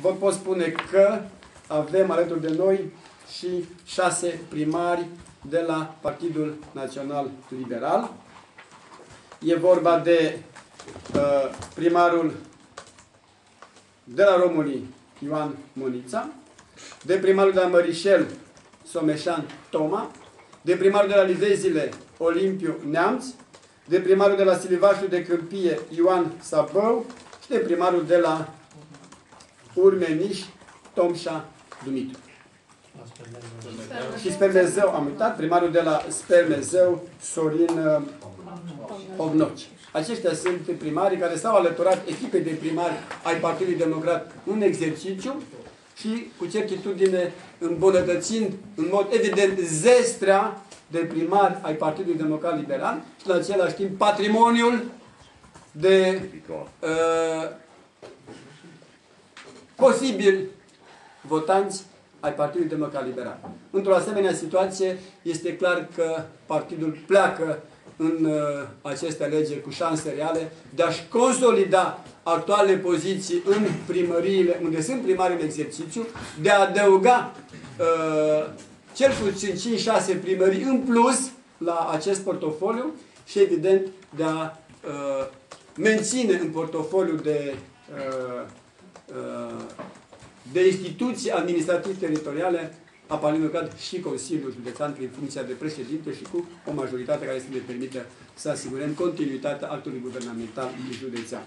vă pot spune că avem alături de noi și șase primari de la Partidul Național Liberal. E vorba de uh, primarul de la Românii, Ioan Monița, de primarul de la Mărișel, Someșan Toma, de primarul de la Livezile, Olimpiu Neamț, de primarul de la Silivașul de Câmpie, Ioan Sabău și de primarul de la Urmeniș, Tomșa Dumitru. Și Spermezeu, am uitat, primarul de la Spermezeu, Sorin uh, Obnoci. Aceștia sunt primarii care s-au alăturat echipei de primari ai Partidului Democrat în exercițiu și cu certitudine îmbunătățind în mod evident zestrea de primari ai Partidului Democrat Liberal și în același timp patrimoniul de uh, posibil votanți ai Partidului Democrat Liberal. Într-o asemenea situație, este clar că partidul pleacă în uh, aceste alegeri cu șanse reale de a-și consolida actualele poziții în primăriile, unde sunt primari în exercițiu, de a adăuga uh, cel puțin 5-6 primării în plus la acest portofoliu și, evident, de a uh, menține în portofoliu de, uh, uh, de instituții administrativ-teritoriale a Parlamentului și Consiliul Județean prin funcția de președinte și cu o majoritate care să ne permită să asigurăm continuitatea actului guvernamental județean.